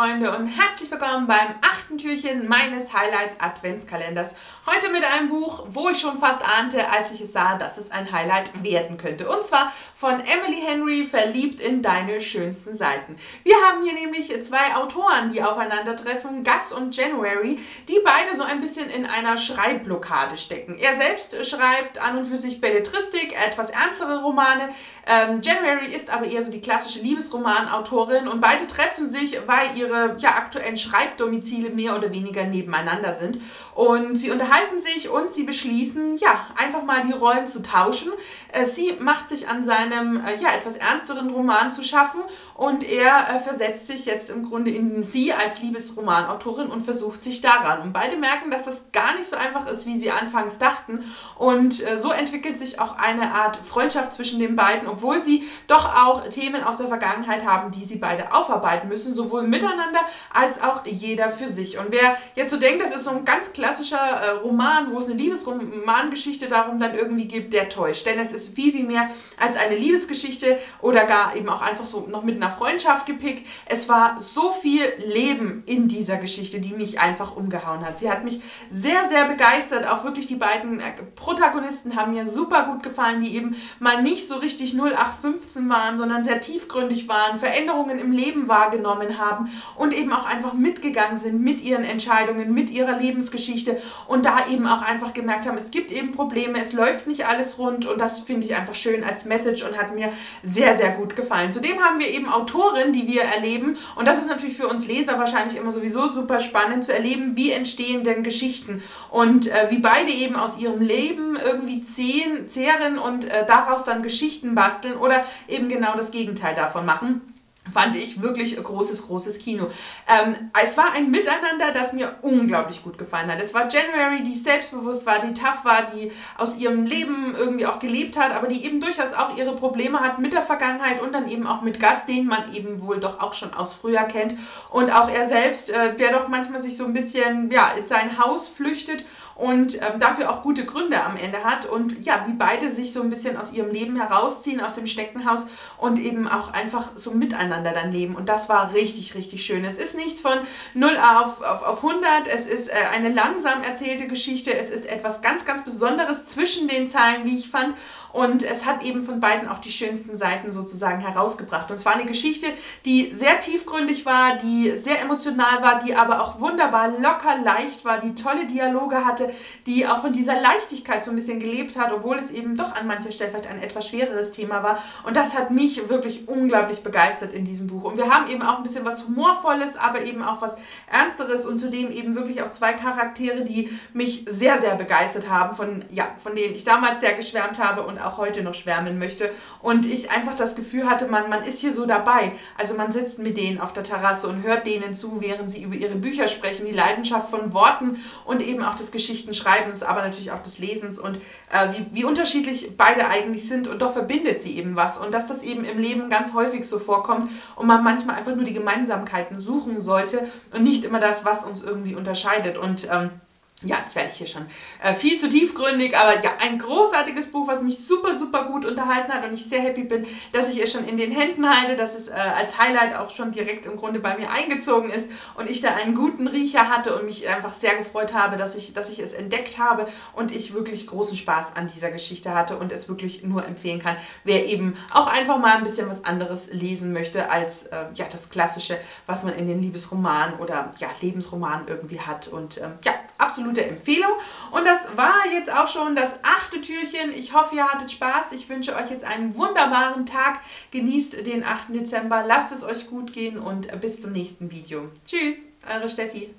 Freunde und herzlich willkommen beim achten Türchen meines Highlights Adventskalenders. Heute mit einem Buch, wo ich schon fast ahnte, als ich es sah, dass es ein Highlight werden könnte. Und zwar von Emily Henry, Verliebt in deine schönsten Seiten. Wir haben hier nämlich zwei Autoren, die aufeinandertreffen, Gus und January, die beide so ein bisschen in einer Schreibblockade stecken. Er selbst schreibt an und für sich Belletristik, etwas ernstere Romane. Ähm, January ist aber eher so die klassische Liebesromanautorin und beide treffen sich, weil ihre ja, aktuellen Schreibdomizile mehr oder weniger nebeneinander sind. Und sie unterhalten sich und sie beschließen, ja, einfach mal die Rollen zu tauschen. Äh, sie macht sich an seinem äh, ja, etwas ernsteren Roman zu schaffen und er äh, versetzt sich jetzt im Grunde in sie als Liebesromanautorin und versucht sich daran. Und beide merken, dass das gar nicht so einfach ist, wie sie anfangs dachten. Und so entwickelt sich auch eine Art Freundschaft zwischen den beiden, obwohl sie doch auch Themen aus der Vergangenheit haben, die sie beide aufarbeiten müssen, sowohl miteinander als auch jeder für sich. Und wer jetzt so denkt, das ist so ein ganz klassischer äh, Roman, wo es eine Liebesromangeschichte darum dann irgendwie gibt, der täuscht. Denn es ist viel, viel mehr als eine Liebesgeschichte oder gar eben auch einfach so noch mit einer Freundschaft gepickt. Es war so viel Leben in dieser Geschichte, die mich einfach umgehauen hat. Sie hat mich sehr, sehr begeistert. Auch wirklich die beiden äh, Protagonisten haben mir super gut gefallen, die eben mal nicht so richtig 0815 waren, sondern sehr tiefgründig waren, Veränderungen im Leben wahrgenommen haben und eben auch einfach mitgegangen sind mit ihren Entscheidungen, mit ihrer Lebensgeschichte und da eben auch einfach gemerkt haben, es gibt eben Probleme, es läuft nicht alles rund und das finde ich einfach schön als Message und hat mir sehr, sehr gut gefallen. Zudem haben wir eben Autoren, die wir erleben und das ist natürlich für uns Leser wahrscheinlich immer sowieso super spannend zu erleben, wie entstehen denn Geschichten und äh, wie beide eben aus ihrem Leben irgendwie zehren und äh, daraus dann Geschichten basteln oder eben genau das Gegenteil davon machen fand ich wirklich großes, großes Kino. Ähm, es war ein Miteinander, das mir unglaublich gut gefallen hat. Es war January, die selbstbewusst war, die tough war, die aus ihrem Leben irgendwie auch gelebt hat, aber die eben durchaus auch ihre Probleme hat mit der Vergangenheit und dann eben auch mit Gast, den man eben wohl doch auch schon aus früher kennt. Und auch er selbst, äh, der doch manchmal sich so ein bisschen ja, in sein Haus flüchtet und ähm, dafür auch gute Gründe am Ende hat und ja, wie beide sich so ein bisschen aus ihrem Leben herausziehen, aus dem Steckenhaus und eben auch einfach so miteinander dann leben. Und das war richtig, richtig schön. Es ist nichts von 0 auf, auf, auf 100, es ist äh, eine langsam erzählte Geschichte, es ist etwas ganz, ganz Besonderes zwischen den Zeilen, wie ich fand und es hat eben von beiden auch die schönsten Seiten sozusagen herausgebracht. Und es war eine Geschichte, die sehr tiefgründig war, die sehr emotional war, die aber auch wunderbar locker leicht war, die tolle Dialoge hatte, die auch von dieser Leichtigkeit so ein bisschen gelebt hat, obwohl es eben doch an mancher Stelle vielleicht ein etwas schwereres Thema war. Und das hat mich wirklich unglaublich begeistert in diesem Buch. Und wir haben eben auch ein bisschen was Humorvolles, aber eben auch was Ernsteres und zudem eben wirklich auch zwei Charaktere, die mich sehr, sehr begeistert haben, von, ja, von denen ich damals sehr geschwärmt habe und auch heute noch schwärmen möchte. Und ich einfach das Gefühl hatte, man, man ist hier so dabei. Also man sitzt mit denen auf der Terrasse und hört denen zu, während sie über ihre Bücher sprechen. Die Leidenschaft von Worten und eben auch des Geschichtenschreibens, aber natürlich auch des Lesens und äh, wie, wie unterschiedlich beide eigentlich sind. Und doch verbindet sie eben was. Und dass das eben im Leben ganz häufig so vorkommt und man manchmal einfach nur die Gemeinsamkeiten suchen sollte und nicht immer das, was uns irgendwie unterscheidet. Und ähm, ja, jetzt werde ich hier schon. Äh, viel zu tiefgründig, aber ja, ein großartiges Buch, was mich super, super gut unterhalten hat und ich sehr happy bin, dass ich es schon in den Händen halte, dass es äh, als Highlight auch schon direkt im Grunde bei mir eingezogen ist und ich da einen guten Riecher hatte und mich einfach sehr gefreut habe, dass ich, dass ich es entdeckt habe und ich wirklich großen Spaß an dieser Geschichte hatte und es wirklich nur empfehlen kann, wer eben auch einfach mal ein bisschen was anderes lesen möchte als äh, ja, das Klassische, was man in den Liebesromanen oder ja, Lebensromanen irgendwie hat und ähm, ja, absolut absolute Empfehlung. Und das war jetzt auch schon das achte Türchen. Ich hoffe, ihr hattet Spaß. Ich wünsche euch jetzt einen wunderbaren Tag. Genießt den 8. Dezember. Lasst es euch gut gehen und bis zum nächsten Video. Tschüss, eure Steffi.